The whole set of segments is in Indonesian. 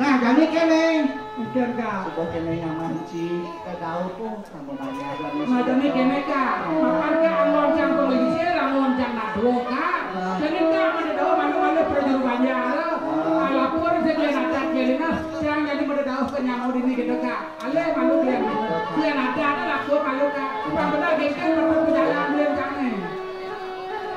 Nah, jadi kene. Mikir ka. Sudah kene yang manci, tahu tuh sama banyak lagi. Madane kene ka. Makan ka ang loncang ang loncang na dua ka. Kene ka mana daw malu-malu perjuru banyak. Ala pur se dia natat kene na. Yang jadi mana daw kenyamo dini gitu ka. Ale malu dia. Dia natat ala pur malu ka. Bang benar gengkel perlu jalan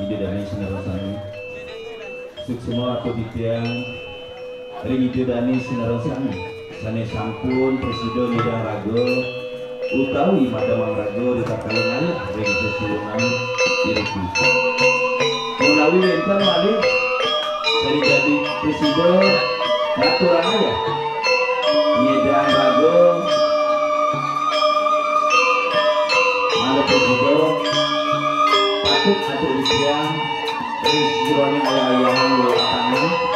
ide dani sinarosani suksema aku titiang ring ide dani sinarosani sane sampun presiden nidang rago. Utawi madamang rago di takalungan ring sesulungan diriku melalui mental malik saya jadi presiden natural aja nidang rago terus jroning ayah-ayahan welatangan niki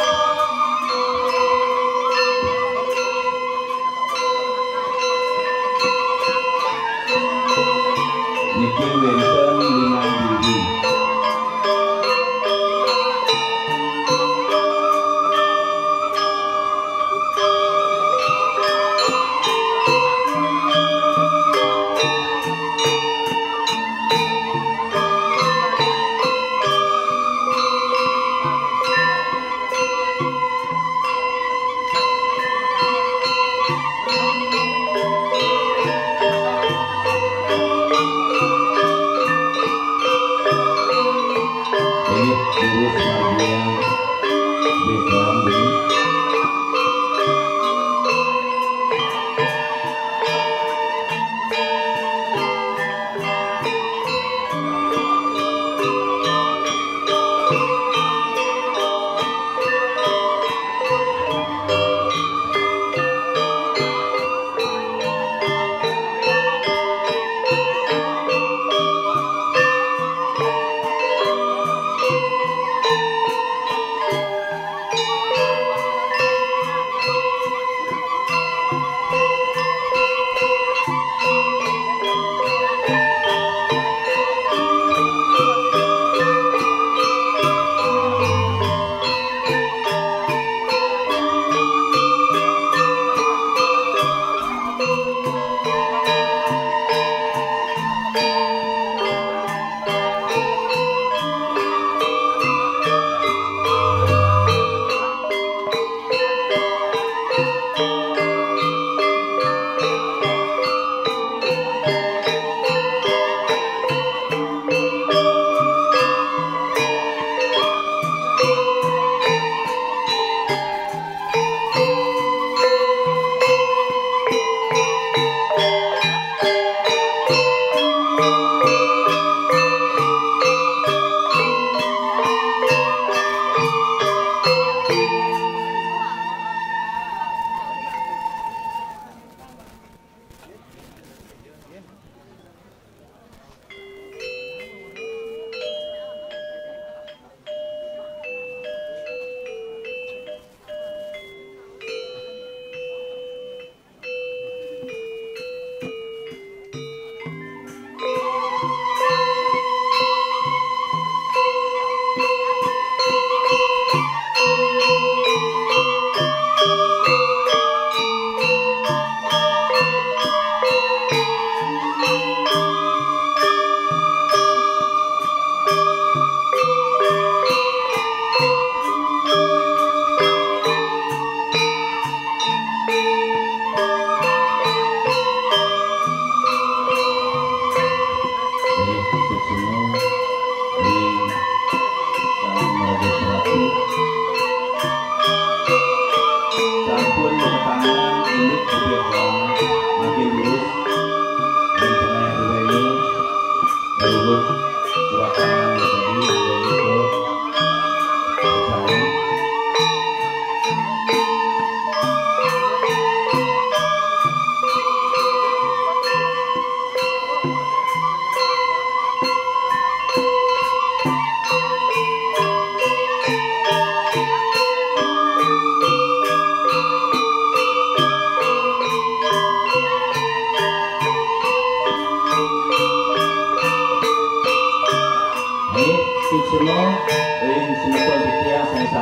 Senhor, eis-nos uma tua riqueza, essa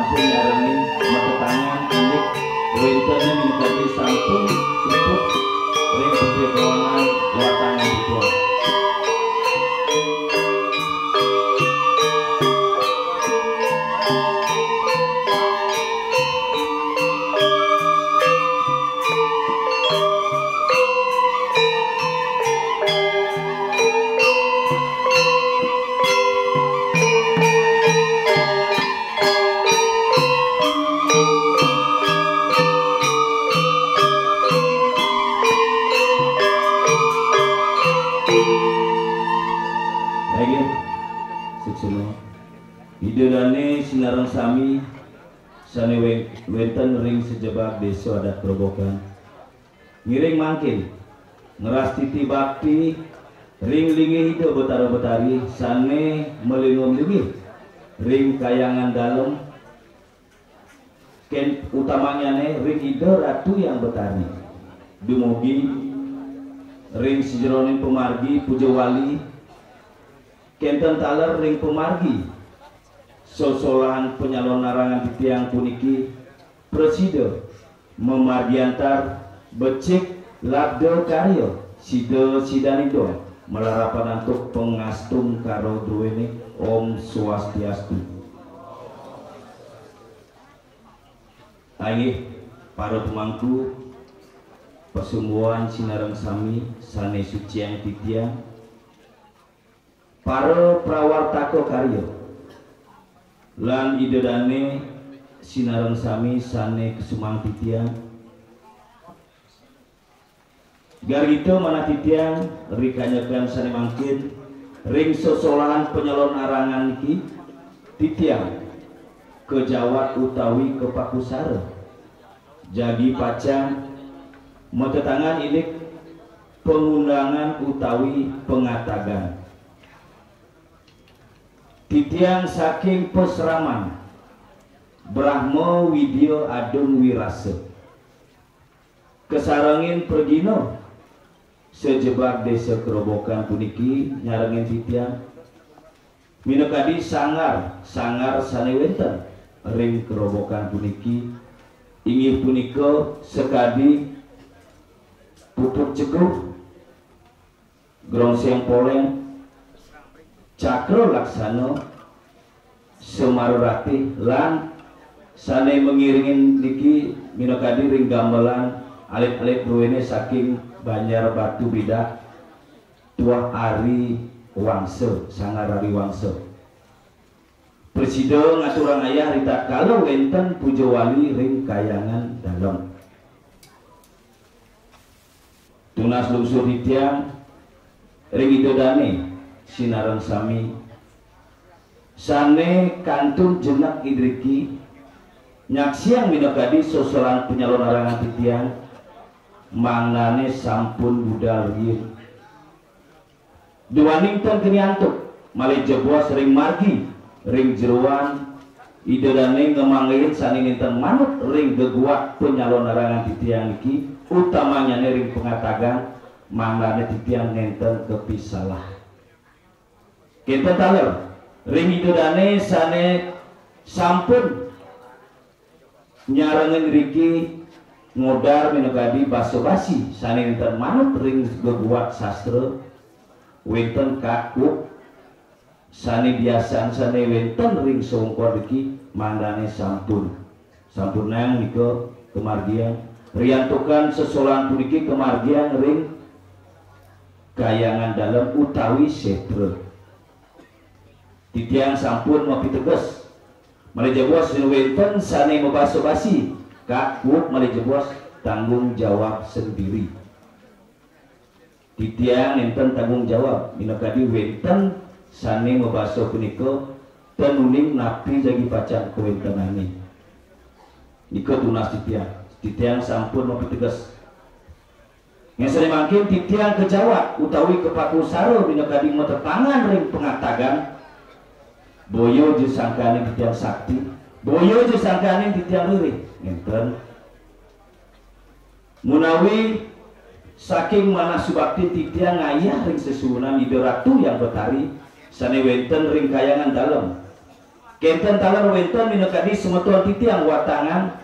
Sane we- wenten ring sejebak desa adat kerobokan Ngiring mangkin Ngeras titi bakti Ring lingi hidup betara betari Sane melingum lingi Ring kayangan dalam Ken utamanya ne ring ide ratu yang betari Dumugi Ring sejeronin pemargi puja wali. Kenten taler ring pemargi Sosolan penyalon narangan di tiang puniki Preside Memargiantar Becik Labdo karyo Side sidanido Melarapan antuk pengastum karo duweni Om Swastiastu. Aih para pemangku Pesumbuhan sinarang sami Sane suciang titiang para prawartako karyo lan idedane sinareng sami sane kesumang titiang garito mana titiang rikanyakan sane mangkin ring sosolahan penyalon arangan ki titiang ke Jawa utawi ke Pakusara jadi pacang metetangan ini pengundangan utawi pengatagan titiang saking peseraman Brahmo Widyo Adung Wirase kesarangin pergino. Sejebak desa kerobokan puniki nyarangin titiang minukadi sangar sangar sanewenten ring kerobokan puniki. Ingi punika sekadi pupuk ceguh. Grongseng poleng cakro laksana semarurati lan sane mengiringin niki minokadi ring gamelan alit-alit ruwene saking Banjar Batu Bidak tuah Ari Wangse sangar Ari Wangse Presiden ngaturang ayah rita kalau wenten pujo wali ring kayangan dalam tunas lungsur hitiang ring idodane sinaran sami. Sane kantun jenak idriki. Nyaksiang minokadi sosolan penyalon arangan titiang mangnane sampun budal rieu duanington kini antuk. Malih jebuah sering margi. Ring jeruan. Idedane ngemangin saninten manut ring geguak penyalon arangan titiang iki utamanya ring pengatagan. Mangnane titiang nenten kepisalah kita tahu ring idedane sane sampun. Nyarengen riki ngodar minugadi baso basi sane nenten manut ring geguak sastra. Wenten kaku sane biasan sane wenten ring songkor iki mandane sampun. Sampun nang nika kemargian. Riantukan sesolan puniki kemargian ring kayangan dalam utawi setre titiang sampun ngopi tegas Malaysia bos wenten sane membahas basi. Kak kuk Malaysia bos tanggung jawab sendiri. Titiang enten tanggung jawab. Minokadi wenten sane membahas puniko tenuning napi jadi pacar kewentenani Niko tunas titiang titiang sampun ngopi tegas Ngesere makin titiang kejawab utawi kepaku saro minokadi mau tertangan ring pengatagan boyo je sangkane titiang sakti. Boyo je sangkane titiang liri ngenten. Munawi saking mana subakti titiang ngayah ring sesunan ide ratu yang betari sane wenten ring kayangan dalam kenten talan wenten minokadi semetuan titiang watangan.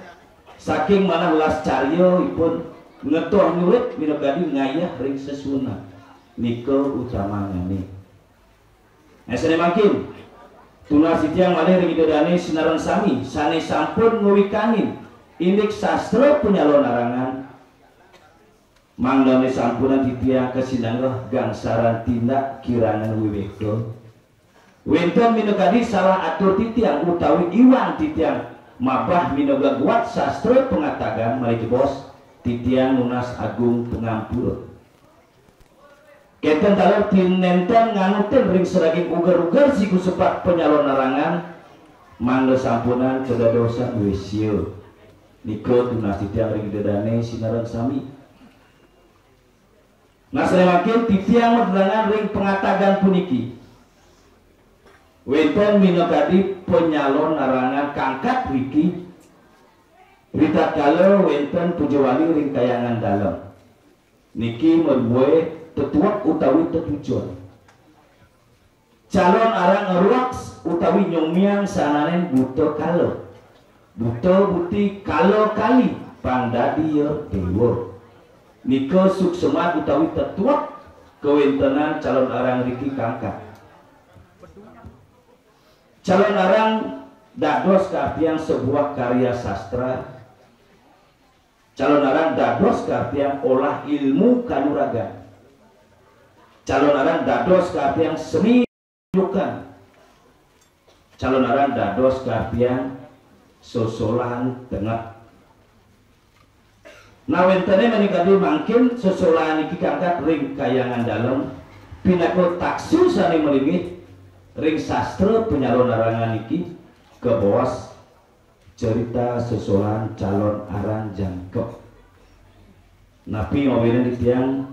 Saking mana las caryo ipun ngetor nyulit minokadi ngayah ring sesunan. Niko utama ngani Esene makin Tunas yang malih ring dodane sinaran sami sane sampun ngwikanin indik sastra penyalon arangan manggane sampunan titiang kesinanggoh gangsaran tindak kirangan wiwekto Wenten minogadi salah atur titiang utawi iwan titiang. Mabah minoga kuat sastra pengatakan malih bos titiang nunas agung pengampur Kenten dalam tinenten nganutin ring seraging ugar-ugar siku sepat penyalon narangan mangga sampunan ceda dosa wisio niko tunas titiang ring dedane sinaran sami. Nah saya makin titiang medangan ring pengatagan puniki. Wenten minokadi penyalon narangan kangkat wiki Rita kalau wenten pujawali ring kayangan dalam Niki membuat tetuak utawi tetujuan. Calon arang ngeruak utawi nyomiang sananen buto kalo buto buti kalo kali pandadi dewa. Niko suksemat utawi tetuak kewentenan calon arang riki kangkat calon arang dados keartian sebuah karya sastra calon arang dados keartian olah ilmu kanuragan. Calon aran dados keartian seni calon aran dados keartian sosolan tengah. Nah wentene menikadi makin sosolan iki kangkat ring kayangan dalam pinako taksu sani melingit ring sastra penyalon arangan iki ke bos cerita sosolan calon aran jangkep napi ngawinin di tiang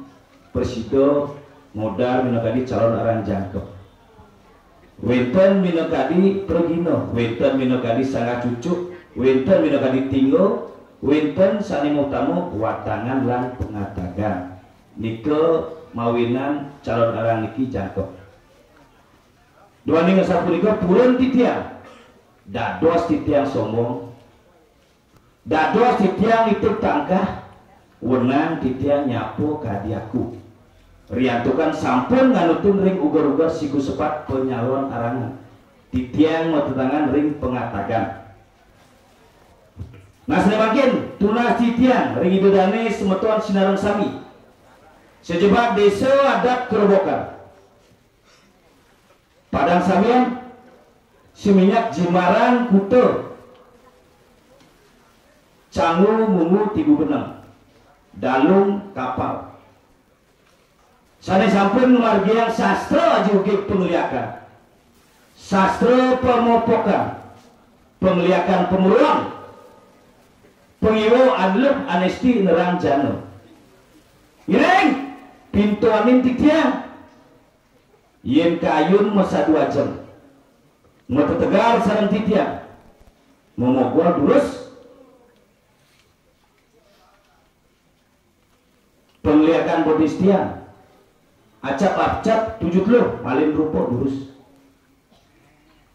presido modal minokadi calon aran jangkep wenten minokadi pergino wenten minokadi sangat cucu wenten minokadi tinggo. Wenten sani mutamu watangan lan pengatakan nike mawinan calon aran niki jangkep dua ning sapunika purun titiang dados titiang sombong dados titiang itu tangkah wenang titiang nyapu kadiaku riantukan sampun nganutun ring ugar-ugar siku sepat penyalon arangan. Titiang tetangan ring pengatakan. Nah makin tunas titiang ring idodane semetuan sinaran sami. Sejebak desa adat kerobokan. Padang samian seminyak jimaran kuto cangu mungu tibu benang dalung kapal Sana sampun margian sastra juga pengliakan. Sastra pemopokan. Pengliakan pemurang. Pengiwo adlep anesti nerang jano. Ireng, pintu anin titia. Yen kayun masa dua jam. Titia. Mau gua durus. Pengliakan bodistian acap-acap tujuh lo malin rupo lurus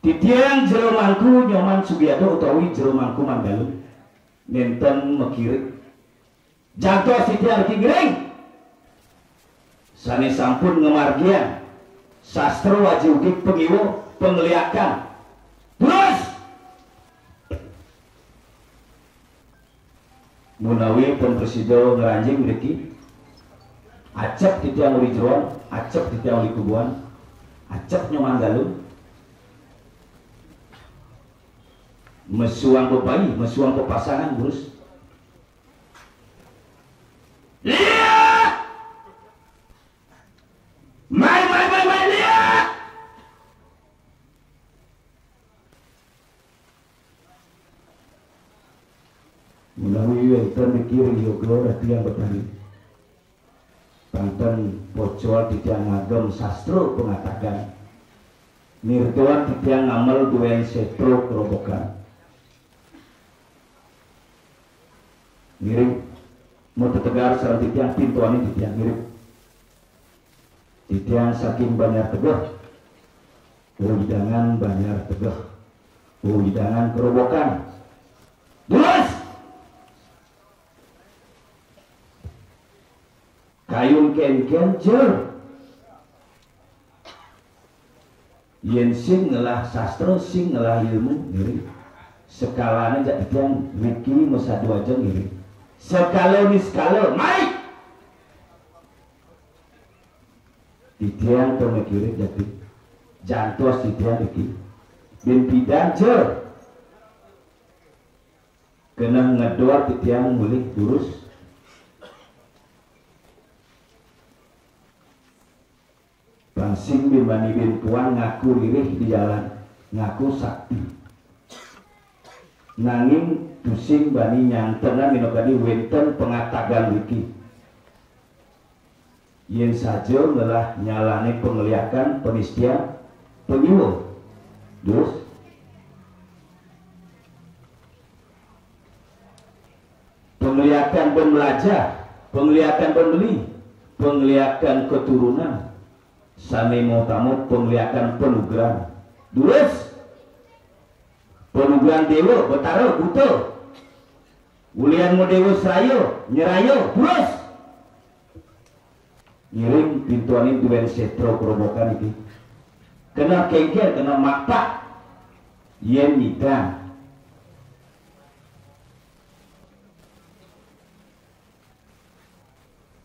titiang jero mangku nyoman sugiado utawi jero mangku manggalu nenten mekirik. Jatuh sitiang kigreng sani sampun ngemargian. Sastra wajib pengiwo penglihatan. Terus! Munawi pun bersidu ngeranjing mereka acap di tiang urijuan acep di tiang likubuan acep nyoman galu mesuang kopai mesuang pepasangan terus. Yang bertani Banten pocol tidak ngagem sastro mengatakan Nirtuan tidak ngamal duen setro kerobokan mirip mau tetegar sarang titiang pintuan ini titiang mirip. Titiang saking banyak tegah widangan banyak tegah widangan kerobokan Dulas kayun ken ken jer. Yen sing ngelah sastra sing ngelah ilmu mirip skalanya jadi yang wiki masa dua jam mirip skala ni skala mai titian to mekire jadi jantos titian iki bin pidan je kena ngedor titian mulih durus Bangsing bin Bani bin Tuan ngaku lirih di jalan ngaku sakti. Nanging pusing bani nyantena minokadi wenten pengatagan wiki yang saja melah nyalane pengeliakan penistia pengiwo terus penglihatan pembelajar penglihatan pembeli penglihatan keturunan sami mau tamu penglihatan penugaran. Terus penugaran dewa betara butuh Ulian mau dewa serayo, nyerayo, terus ngirim pintuan itu dari setro kerobokan itu. Kena kengkel, kena makta yen nidang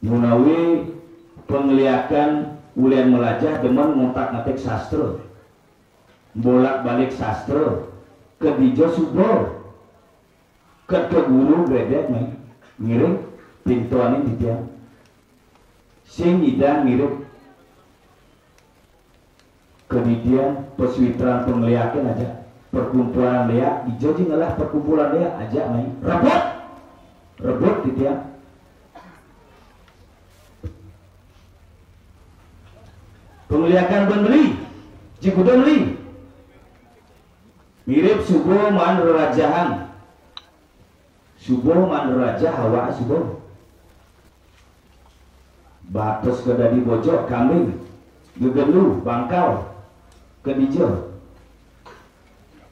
Munawi penglihatan ulian melajah demen ngontak ngatek sastra. Bolak balik sastra. Ke dijo subor ke ke guru gredek nih ngirim pintuan ini dia sing ida ngirim kemudian peswitran penglihatan aja. Perkumpulan dia dijoji ngalah perkumpulan dia aja main. Rebut! Rebut di dia penglihatan pembeli jika beli mirip subuh man rajahan subuh man raja hawa subuh batas ke dari bojok kambing gegelu bangkal ke dijo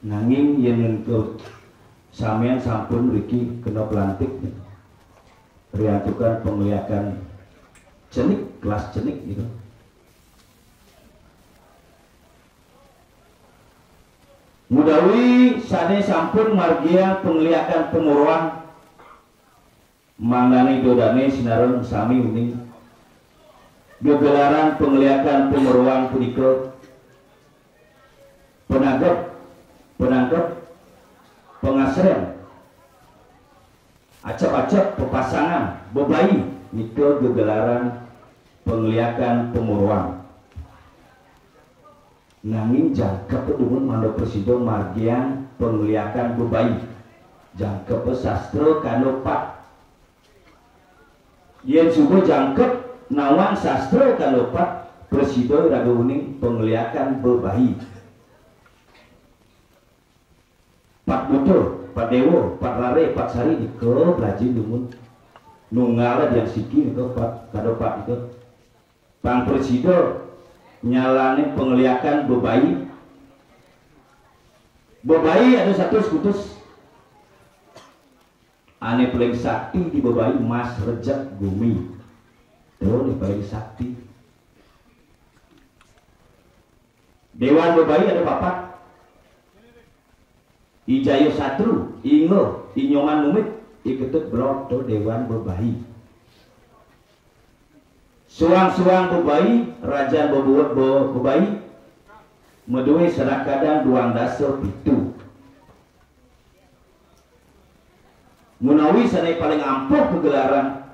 nanging yang ke samian sampun Riki kena pelantik. Riatukan penglihatan cenik kelas cenik gitu Mudawi sane sampun margia penglihatan penguruan mangani dodane sinaron sami uning gegelaran penglihatan pemeruang punika. Penangkep penangkep pengasren acap-acap pepasangan bebayi nika gegelaran penglihatan pemeruang nanging jangkep dumun mando presiden margian penglihatan bebayi jangkep sastra kanopak. Yen subuh jangkep nawang sastra kalopat presido raga uning penglihatan bebahi Pak Butuh, Pak Dewo, Pak Rare, Pak Sari itu rajin dumun. Nungala yang siki itu Pak kado Pak itu Bang Presido nyalane penglihatan bebayi bebayi ada satu sekutus ane paling sakti di bawah mas rejak bumi tuh di paling sakti. Dewan bebayi ada bapak. Ijayo Satru, Ingo, Inyoman Mumit, iketut tuh Dewan bebayi Suang-suang bebayi, Raja bebuat bebayi, Medui kadang duang dasar itu menawi sana paling ampuh kegelaran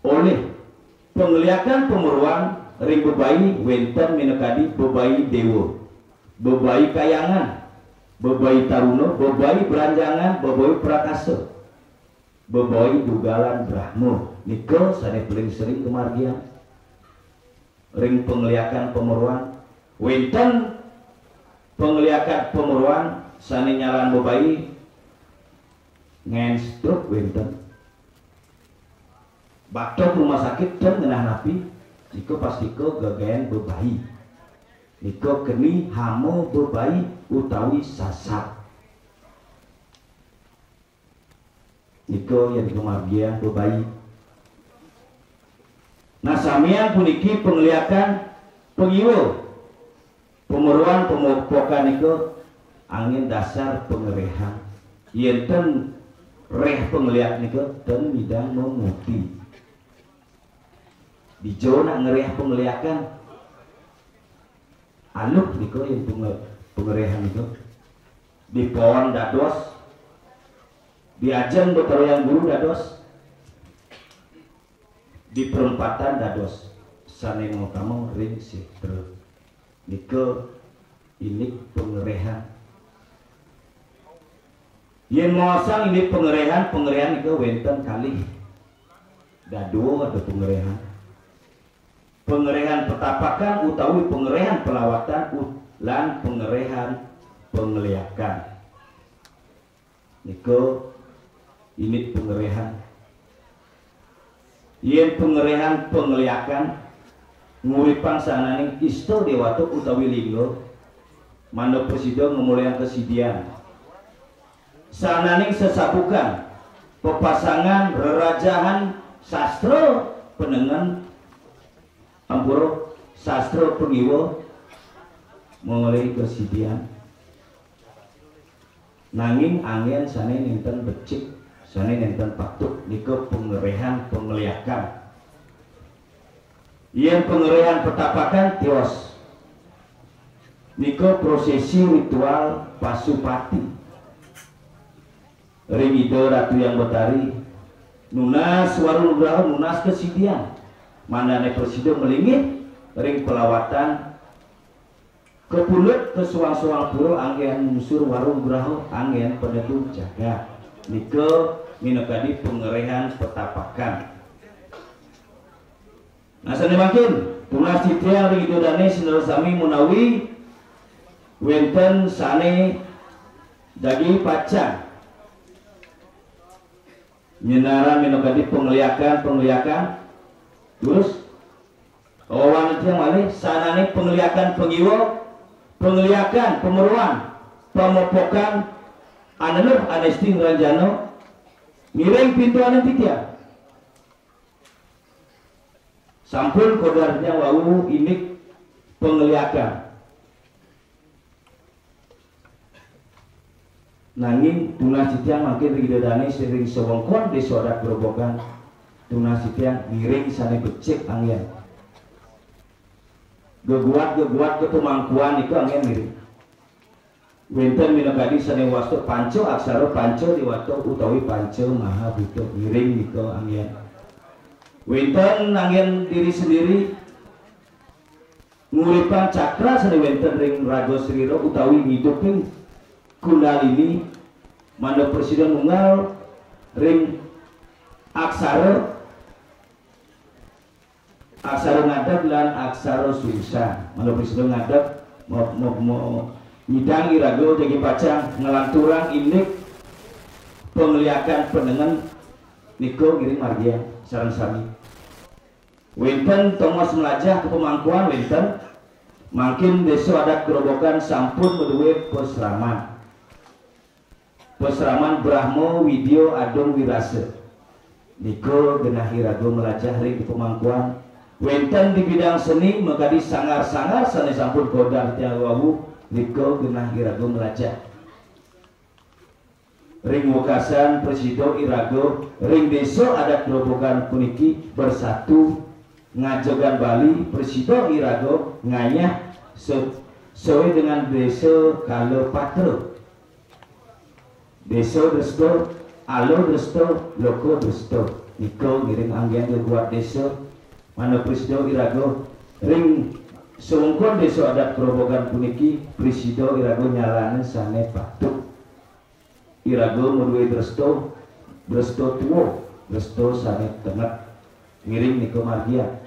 oleh penglihakan pemeruan ring bebayi wenten minekadi bebayi dewa bebayi kayangan bebayi taruno bebayi beranjangan bebayi prakasa bebayi dugalan brahmo niko sana paling sering kemargian ring penglihakan pemeruan wenten penglihakan pemeruan sana nyalan bebayi ngen stroke wenten. Bakto rumah sakit dan ngenah napi Niko pastiko gagayan bebayi Niko keni hamo bebayi utawi sasat Niko yang kemargian bebayi Nah samian puniki penglihatan pengiwo pemeruan pemopokan niko angin dasar pengerehan. Yenten reh penglihat niko dan bidang memuti. Di zona ngeriah pengeliakan anu niko yang pengerihan itu di pohon dados di ajeng yang guru dados di perempatan dados sana mau kamu ring sitro niko ini pengerihan yang mau ini pengerihan pengerihan itu wenten kali dado ada pengerihan pengerehan petapakan utawi pengerehan pelawatan lan pengerehan pengeliakan niko ini pengerehan yen pengerehan pengeliakan nguripan sananing isto dewatu utawi linggo mano presiden ngemulian kesidian. Sananing sesapukan pepasangan rerajahan sastra penengan Ampuro sastra pengiwa mulai kesidian. Nanging angin sana nenten becik sana nenten patut niko pengerehan pengeliakan yang pengerehan petapakan tios. Niko prosesi ritual pasupati. Ringido ratu yang betari. Nunas warung nunas kesidian mandane presiden melingit ring pelawatan. Kepulut ke suang-suang puro angin musur warung graho angin penetu jaga nike minokadi pengerehan petapakan nah sana makin tunas citra dane sinar sami munawi wenten sane daging pacang nyenara minokadi pengeliakan pengeliakan terus orang itu yang mana sanane penglihatan pengiwo penglihatan pemeruan pemopokan anelur anesting ranjano miring pintu anen titia sampun kodarnya wau ini penglihatan. Nanging tunas titia makin ridodane sering sewongkon di sodak gerobokan. Tunasitian miring sana becik angin. Geguat geguat ke pemangkuan itu angin miring Winten minagadi sana wasto panco aksara panco diwato utawi panco maha butuh miring niko angin. Winten angin diri sendiri nguripan cakra sana winten ring rago sriro utawi ngidupin kundalini mana presiden mungal ring aksara aksara ngadap lan aksara susah. Mana presiden ngadap mau mau mau nyidang irago jadi pacang ngelanturang ini pengeliakan pendengan niko ngiring margia sarang sami. Winten Thomas melajah ke pemangkuan Winten. Makin deso ada kerobokan sampun meduwe posraman posraman Brahmo Widyo Adong Wirase. Niko genahi rago melajah ring di pemangkuan Wenten di bidang seni mengkadi sangar-sangar sani sampun kodar tiang wawu Niko genah irago melaca Ring wakasan presido irago. Ring deso ada kerobokan puniki bersatu. Ngajogan Bali presido irago nganyah sesuai dengan deso kalau patro. Deso desto alo dresto loko dresto. Niko ngiring anggian buat desa mana presido irago. Ring sungkon desa adat kerobogan puniki presido irago nyalanen sane patuk irago mudui dresto dresto tuwo dresto sane tengah ngiring niko margia.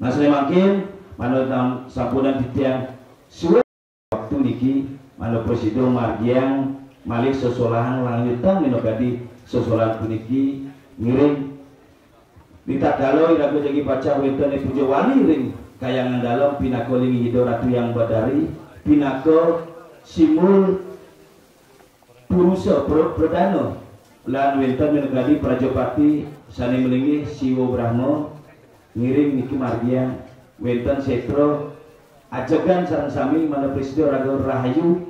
Nah makin manut sampunan titiang suwe waktu niki mana presido margiang sosolahan lanjutan mino gadi sosolan puniki ngiring. Dita kalau iraku jadi baca wenten e pujo wali ring kayangan dalam pinako lingi hido ratu yang badari pinako simul purusa perdana lan wenten mino gadi prajopati sani melingi siwo brahmo ngiring niki margiang wenten setro ajagan sarang sami mana presiden rago rahayu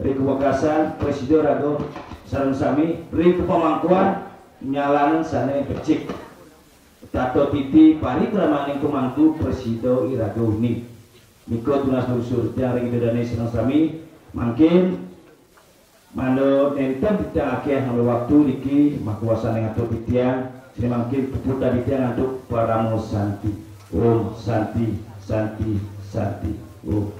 Riku Wakasan presiden rago sarang sami Riku pemangkuan nyalanan sana kecik tato titi pari kelamaning kumangku presido irago ini Niko tunas nusur tiang ring dane sarang sami. Mungkin Mano nenten tidak akhir sampai waktu niki makuasa yang atur pitiang sini mungkin puputa pitiang untuk para santi. Om Santi Santi Santi. Om